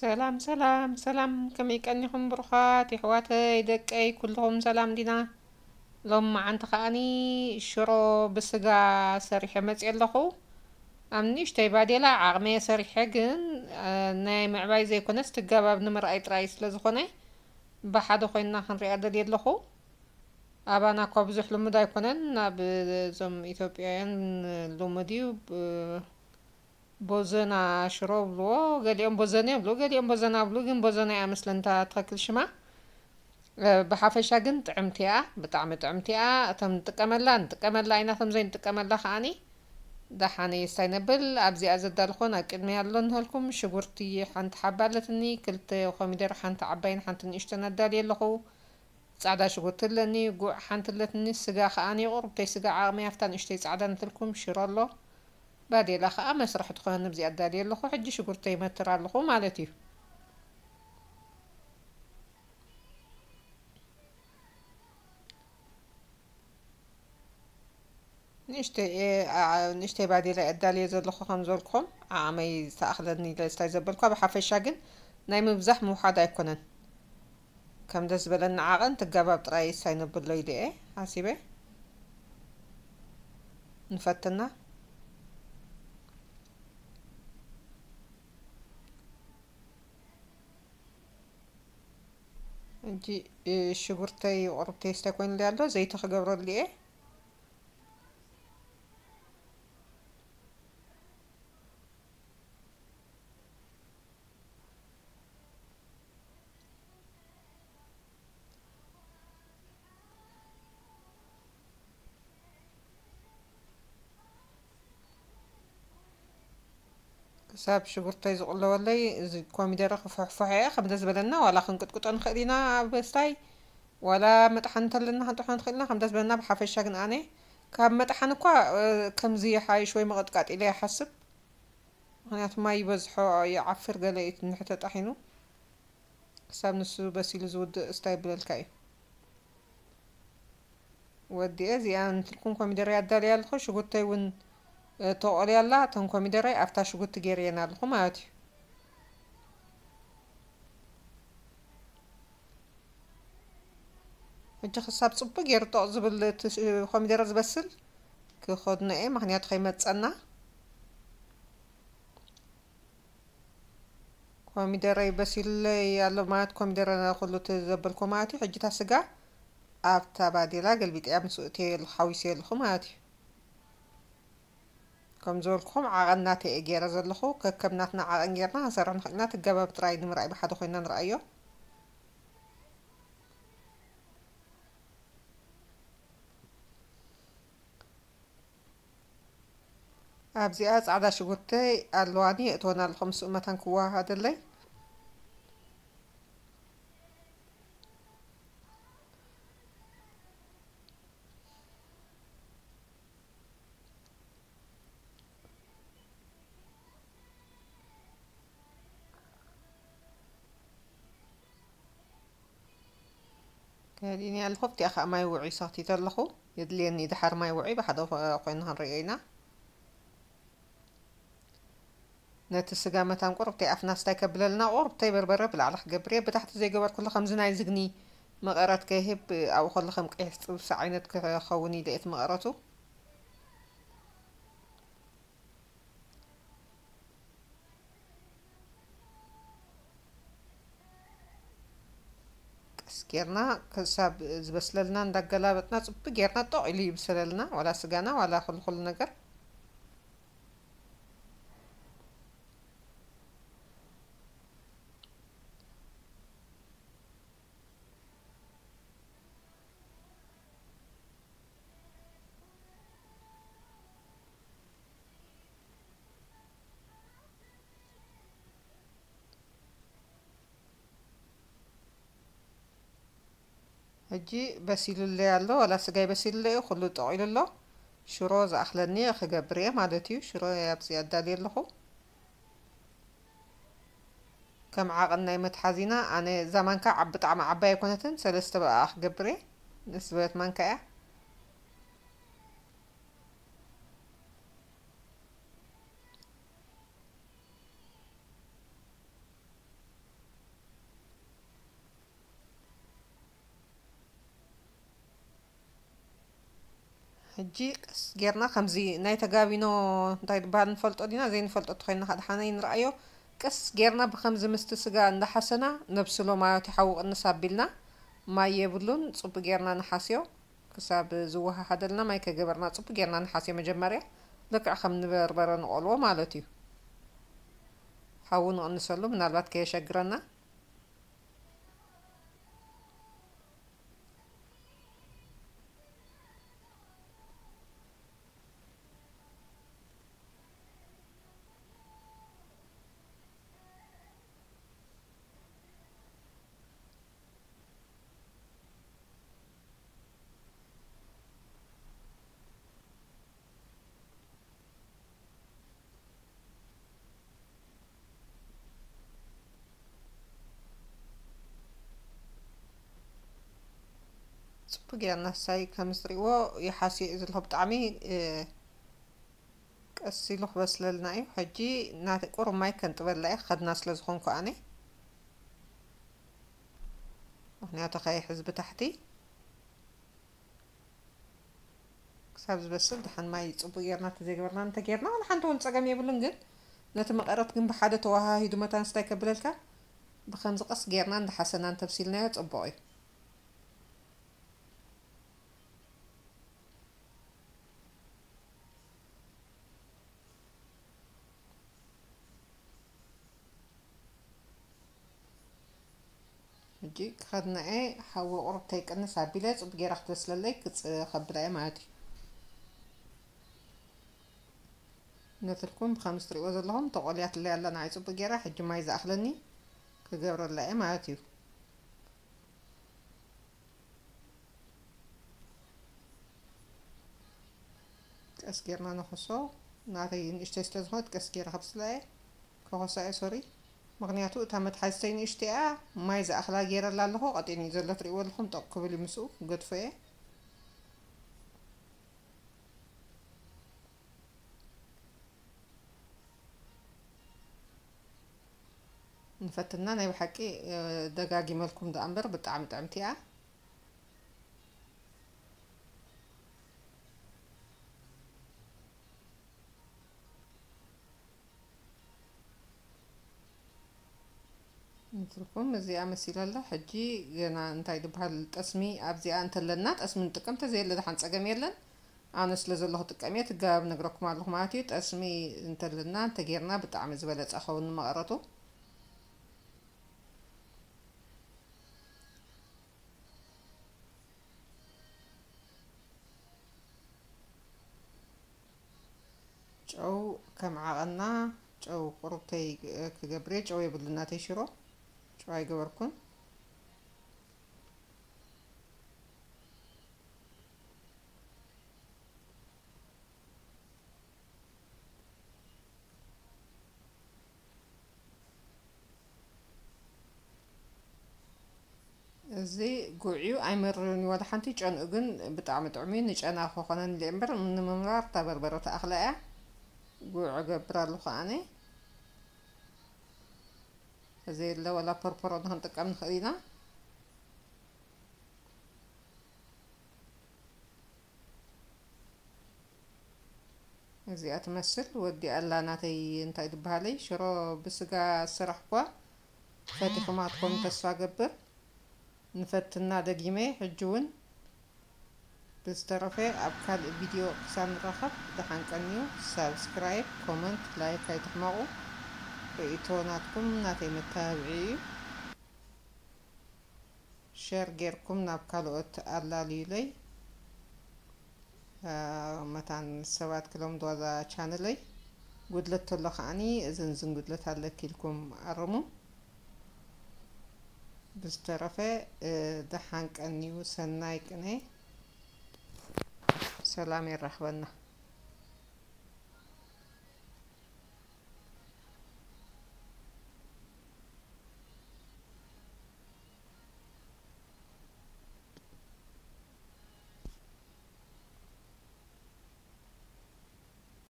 سلام سلام سلام كم يكنيكم بروخات إخواتي دقي كلهم سلام دينا لهم عند خاني شرو بسقا سريحة متي لخو أم نشتي بعديلا عغمية سريحة جن ناي معباي زي كونس بنمر أي ترايس لزخوني بحادو خوينا خنري أدد يدلخو أبانا كوبزح لمدا يكونن بزم إثيوبيان لمديو ቦዘና ሽሮ ብልዎ ገሊኦም ቦዘነ ይብሉ ገሊኦም ቦዘና ብሉ ግን ቦዘና እያ ምስለንታ ትኸክል ሽማ ብሓፈሻ ግን ጥዕምቲ እያ ብጣዕሚ ጥዕምቲ እያ እቶም ንጥቀመላ ንጥቀመላ ኢና እቶም ዘይንጥቀመላ ከዓኒ ደሓነ የስታይ ነብል ኣብዚኣ ዘዳልኾን ኣብ ቅድሚ ኣሎ ንህልኩም ሽጉርቲ ሓንቲ ሓባ ኣለትኒ ክልተ ኮሚደረ ሓንቲ ዓባይን ሓንቲ ንእሽተን ኣዳልየ ኣለኹ ፃዕዳ ሽጉርቲ ኣለኒ ጉዕ ሓንቲ ኣለትኒ ስጋ ከዓኒ ቁርብተይ ስጋ ዓቕሚ ኣፍታ ንእሽተይ ፃዕዳ ንትልኩም ሽሮ ኣሎ بعدي لخ أما سرحت خو هنم زي أدالي لخو حجي شكر تيمة ترى لخو مالتي نشتي إيه، آه، نشتي بعدي لا أدالي زاد لخو خمزولكم عامي يستاخذني لا استيزبلكم بحفي شاقن. نايم بزح مو حدا يكونن. كم دس بلن عقن تقابب تراي ساينبر ليلي إيه؟ حاسبة. نفتنا دي شجرتي وقربتي استكون لي على زيت خجبر لي እዚ ኮሚደረ ክፍሕፍሖ እየ ከም ደስ ዝበለና ዋላ ክንቅጥቅጦ ንኽእል ኢና ኣብ ስታይ ዋላ መጥሓን እንተለና ክንጥሕኖ ንኽእል ኢና ከም ደስ ዝበለና ብሓፈሻ ግን ኣነ ካብ መጥሓን እኳ ከምዚ ሓይሽ ወይ መቐጥቃጥ ኢለ ይሓስብ ምክንያቱ ማይ ይበዝሖ ይዓፍር ገለ እዩ እንድሕር ተጣሒኑ ክሳብ ንሱ በሲሉ ዝውድእ ስታይ ብለልካ እዩ ወዲአ እዚኣ ንትልኩም ኮሚደረ ኣዳልያ ኣለኹ ሽጉርተይ እውን ተቆልያ ኣላ እቶም ኮሚደረይ ኣብታ ሽጉርቲ ገይረየን ኣለኹ ማለት እዩ ሕጂ ክሳብ ፅቡቅ ገይሩ ጠቕ ዝብል ኮሚደረ ዝበስል ክኸድኖ እየ ምክንያቱ ከይመፀና ኮሚደረይ በሲለይ ኣሎ ማለት ኮሚደረ ኩሉ ዘበልኮ ማለት እዩ ሕጂ እታ ስጋ ኣብታ ባዴላ ገልቢጥያ ምስ እትየ ሓዊሰ ኣለኹ ማለት እዩ ከም ዝበልኩኹም ዓቐን ናተይ እየ ገይረ ዘለኹ ከከም ናትና ዓቐን ጌርና ክንሰርሕ ንኽእል ኢና ትገባብ ጥራይ ንምርኣይ ብሓደ ኮይና ንርኣዮ ኣብዚኣ ፃዕዳ ሽጉርተይ ኣለዋኒ እትወና ኣለኹ ምስኡ መታን ክወሃደለይ ከዲኒ ኣለኹ ኣብቲኣ ከዓ ማይ ውዑይ ሰኽቲት ኣለኹ የድልየኒ ድሓር ማይ ውዑይ ብሓደ ኮይኑ ክንሪኦ ኢና ነቲ ስጋ መታን ቁርብተይ ኣፍና ስታይ ከብለልና ቁርብተይ በርበረ ብላዕሊ ክገብር እየ ብታሕቲ ዘይገበር ኩሉ ከምዚ ናይ ዝግኒ መቐረት ከይህብ ኣብኡ ከሎ ከም ቀይሕ ጥብሲ ዓይነት ክኸውን ኢለ እቲ መቐረቱ ቀስ ጌርና ክሳብ ዝበስለልና እንዳገላበጥና ፅቡቅ ጌርና ጠቕ ኢሉ ይብሰለልና ዋላ ስጋና ዋላ ኩሉ ነገር ሕጂ በሲሉለይ ኣሎ ዋላ ስጋ ይበሲሉለይ ኩሉ ጠቂሉ ኣሎ ሽሮ ዝኣኽለኒ ክገብር እየ ማለት እዩ ሽሮ ኣብዚ ኣዳልየ ኣለኹ ከም ዓቕን ናይ መትሓዚና ኣነ እዛ ማንካ ብጣዕሚ ዓባይ ኣይኮነትን ሰለስተ በኣ ክገብር እየ ደስ ዝበለት ማንካ እያ تجيك سجيرنا خمزي ناي تقابينو داير بان فلط دينا زين فلط تخينا خد حنين رأيو كس جيرنا بخمز مست سجا عند حسنا نبسلو ما تحوق نسابلنا ما يبلون صب جيرنا نحاسيو. كساب زوها حدلنا ما يكجبرنا صب جيرنا نحاسيو مجمريا. لك أخم نبربرن قلو مالتيو. حاولوا نقنسلو من البات كيشجرنا ሳይ ከም ዝትሪእዎ ይሓስዮ እዩ ዘለኹ ብጣዕሚ ቀስ ኢሉ ክበስለልና እዩ ሕጂ ናተ ቁሩብ ማይ ከንጥበላ እየ ከድና ስለ ዝኾንኩ ኣነ ምክንያቱ ከይሕዝ ብታሕቲ ክሳብ ዝበስል ድሓን ማይ ፅቡቅ ጌርና እንተዘይገበርና እንተጌርና ወላ ሓንቲ እውን ፀገም የብሉን ግን ነቲ መቐረት ግን ብሓደ ተዋሃሂዱ መታ ንስታይ ከብለልካ ብከምዚ ቀስ ጌርና እንዳሓሰና እንተብሲልናዮ ፅቡቅ እዩ كي خدناي حاو قرب تيقنس عبيلا صب غير اخت وسلالي كتخبراي معاتي نتركم بخمس طريقة زلهم تقوليات اللي أنا عايزو بغيرا حج ما يزاخلني كغير لا معاتي كاسكيرنا نخصو ناري نشتي سلازمات سوري ቀስ ጌራ ከብስላ እየ ከኮሳ እየ ሶሪ ምክንያቱ እታ መትሓዚተይ ንእሽተይ እያ ማይ ዝኣኽላ ገይረላ ኣለኹ ቀጢን እዩ ዘሎ ትሪእዎ ኣለኹም ጠቕ ክብል እዩ ምስኡ ገድፎ እየ ንፈትና ናይ ብሓቂ ደጋጊመልኩም ዳኣ እምበር ብጣዕሚ ጥዕምቲ እያ ንትልኩም እዚኣ መሲላ ኣላ ሕጂ ገና እንታይ ዝበሃል ጠስሚ ኣብዚኣ እንተለና ጠስሚ ንጥቀም እንተዘየለ ድሓን ፀገም የለን ኣነ ስለ ዘለኹ ጥቀም እየ ትጋባብ ነግረኩም ኣለኹ ማለት እዩ ጠስሚ እንተለና እንተጌርና ብጣዕሚ ዝበለፀ ኸውን ንመቐረቱ ጨው ከም ዓቐና ጨው ቁሩብተይ ክገብር እየ ጨው የብሉና ተይ ሽሮ ጨው ኣይገበርኩን እዚ ጉዕዩ ኣይመርርን ወላ ሓንቲ ጨንኡ ግን ብጣዕሚ ጥዑም እዩ ንጨና ክኾነን ለ እምበር ንምምራር እታ በርበረ ተኣኽላ እያ ጉዕ እገብር ኣለኹ ኣነ ከዘየለ ወላ ፐርፐሮ ንክንጥቀም ንኽእል ኢና እዚኣ ትመስል ወዲ ኣላ ናተይ እንታይ ትበሃለይ ሽሮ ብስጋ ስራሕ እኳ ፈቲኹማትኩም ተስፋ ገብር ንፈትና ደጊመ ሕጂ እውን ብዝተረፈ ኣብ ካልእ ቪድዮ ክሳብ ንራኸብ ድሓን ቀኒዩ ሳብስክራይብ ኮመንት ላይክ ኣይትሕመቑ ርእቶ ናትኩም ናተይ መተባብዒ እዩ ሸር ጌርኩም ናብ ካልኦት ኣላልዩለይ መታን ሰባት ክለምድዋ ዛ ቻነለይ ጉድለት ተሎ ከዓኒ እዝን ዝን ጉድለት ኣለኪ ኢልኩም ኣርሙ ብዝተረፈ ድሓን ቀኒዩ ሰናይ ቅነ ሰላም ይራኽበና